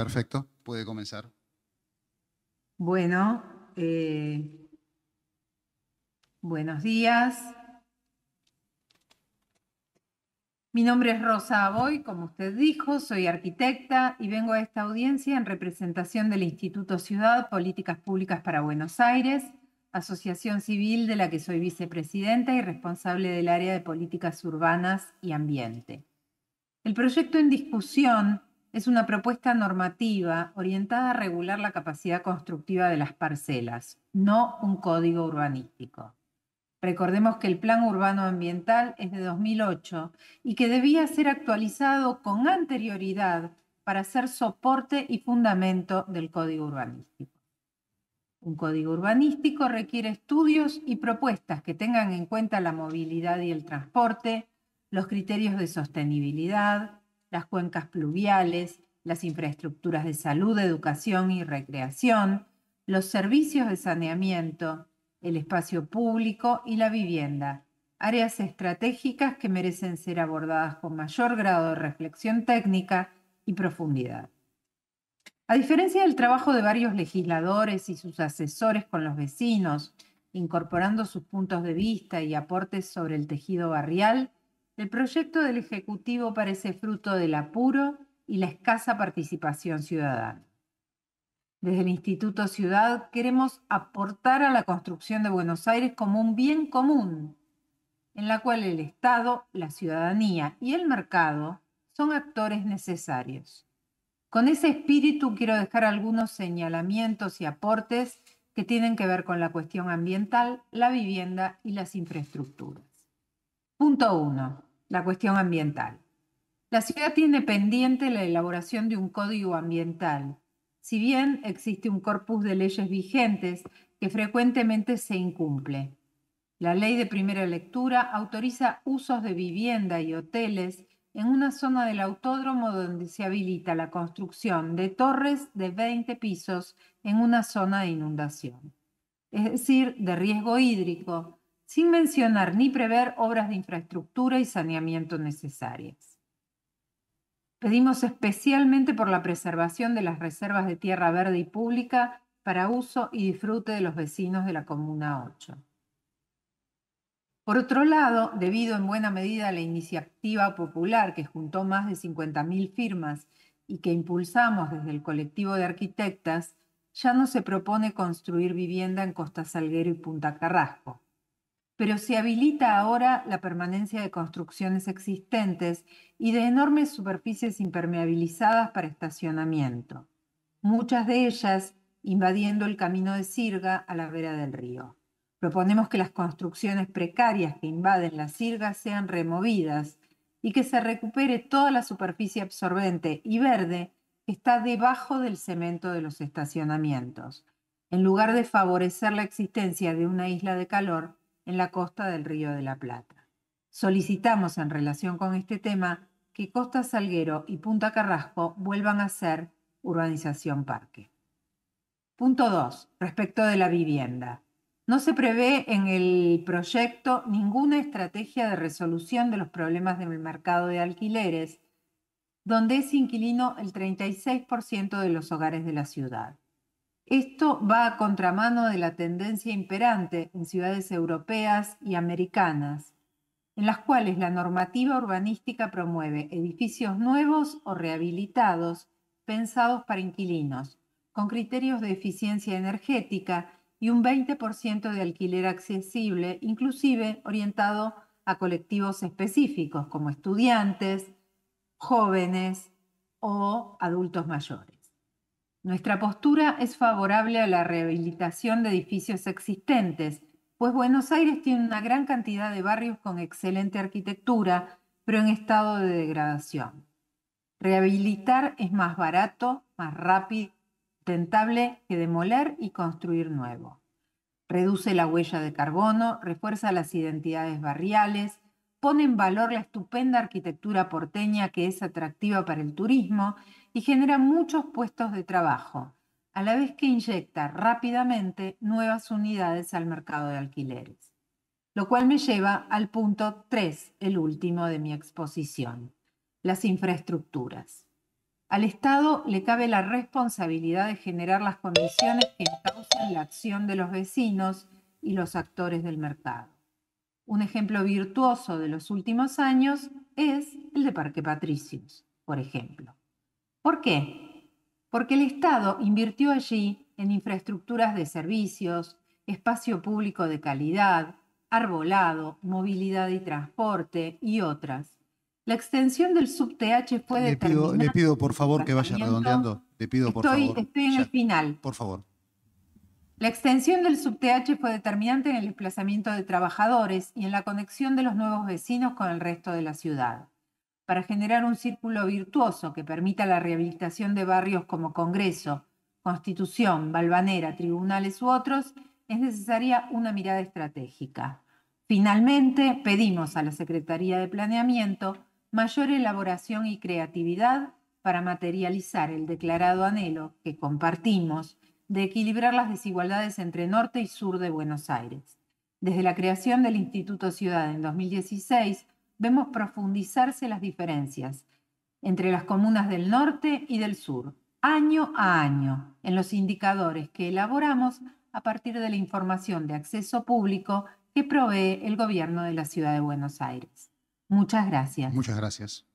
Perfecto, puede comenzar. Bueno, eh, buenos días. Mi nombre es Rosa Aboy, como usted dijo, soy arquitecta y vengo a esta audiencia en representación del Instituto Ciudad Políticas Públicas para Buenos Aires, asociación civil de la que soy vicepresidenta y responsable del área de políticas urbanas y ambiente. El proyecto en discusión es una propuesta normativa orientada a regular la capacidad constructiva de las parcelas, no un código urbanístico. Recordemos que el Plan Urbano Ambiental es de 2008 y que debía ser actualizado con anterioridad para ser soporte y fundamento del Código Urbanístico. Un código urbanístico requiere estudios y propuestas que tengan en cuenta la movilidad y el transporte, los criterios de sostenibilidad, las cuencas pluviales, las infraestructuras de salud, educación y recreación, los servicios de saneamiento, el espacio público y la vivienda, áreas estratégicas que merecen ser abordadas con mayor grado de reflexión técnica y profundidad. A diferencia del trabajo de varios legisladores y sus asesores con los vecinos, incorporando sus puntos de vista y aportes sobre el tejido barrial, el proyecto del Ejecutivo parece fruto del apuro y la escasa participación ciudadana. Desde el Instituto Ciudad queremos aportar a la construcción de Buenos Aires como un bien común, en la cual el Estado, la ciudadanía y el mercado son actores necesarios. Con ese espíritu quiero dejar algunos señalamientos y aportes que tienen que ver con la cuestión ambiental, la vivienda y las infraestructuras. Punto 1 la cuestión ambiental. La ciudad tiene pendiente la elaboración de un código ambiental, si bien existe un corpus de leyes vigentes que frecuentemente se incumple. La ley de primera lectura autoriza usos de vivienda y hoteles en una zona del autódromo donde se habilita la construcción de torres de 20 pisos en una zona de inundación, es decir, de riesgo hídrico, sin mencionar ni prever obras de infraestructura y saneamiento necesarias. Pedimos especialmente por la preservación de las reservas de tierra verde y pública para uso y disfrute de los vecinos de la Comuna 8. Por otro lado, debido en buena medida a la iniciativa popular que juntó más de 50.000 firmas y que impulsamos desde el colectivo de arquitectas, ya no se propone construir vivienda en Costa Salguero y Punta Carrasco pero se habilita ahora la permanencia de construcciones existentes y de enormes superficies impermeabilizadas para estacionamiento, muchas de ellas invadiendo el camino de Sirga a la vera del río. Proponemos que las construcciones precarias que invaden la Sirga sean removidas y que se recupere toda la superficie absorbente y verde que está debajo del cemento de los estacionamientos, en lugar de favorecer la existencia de una isla de calor en la costa del Río de la Plata. Solicitamos en relación con este tema que Costa Salguero y Punta Carrasco vuelvan a ser urbanización parque. Punto 2. Respecto de la vivienda. No se prevé en el proyecto ninguna estrategia de resolución de los problemas del mercado de alquileres, donde es inquilino el 36% de los hogares de la ciudad. Esto va a contramano de la tendencia imperante en ciudades europeas y americanas, en las cuales la normativa urbanística promueve edificios nuevos o rehabilitados pensados para inquilinos, con criterios de eficiencia energética y un 20% de alquiler accesible, inclusive orientado a colectivos específicos como estudiantes, jóvenes o adultos mayores. Nuestra postura es favorable a la rehabilitación de edificios existentes, pues Buenos Aires tiene una gran cantidad de barrios con excelente arquitectura, pero en estado de degradación. Rehabilitar es más barato, más rápido, tentable que demoler y construir nuevo. Reduce la huella de carbono, refuerza las identidades barriales, pone en valor la estupenda arquitectura porteña que es atractiva para el turismo y genera muchos puestos de trabajo, a la vez que inyecta rápidamente nuevas unidades al mercado de alquileres. Lo cual me lleva al punto 3, el último de mi exposición, las infraestructuras. Al Estado le cabe la responsabilidad de generar las condiciones que encausan la acción de los vecinos y los actores del mercado. Un ejemplo virtuoso de los últimos años es el de Parque Patricios, por ejemplo. ¿Por qué? Porque el Estado invirtió allí en infraestructuras de servicios, espacio público de calidad, arbolado, movilidad y transporte y otras. La extensión del subTH fue le pido, le pido por favor que vaya redondeando. Le pido por estoy, favor. Estoy en el final. Por favor. La extensión del subTH fue determinante en el desplazamiento de trabajadores y en la conexión de los nuevos vecinos con el resto de la ciudad. Para generar un círculo virtuoso que permita la rehabilitación de barrios como Congreso, Constitución, Balvanera, tribunales u otros, es necesaria una mirada estratégica. Finalmente, pedimos a la Secretaría de Planeamiento mayor elaboración y creatividad para materializar el declarado anhelo que compartimos de equilibrar las desigualdades entre norte y sur de Buenos Aires. Desde la creación del Instituto Ciudad en 2016, vemos profundizarse las diferencias entre las comunas del norte y del sur, año a año, en los indicadores que elaboramos a partir de la información de acceso público que provee el gobierno de la ciudad de Buenos Aires. Muchas gracias. Muchas gracias.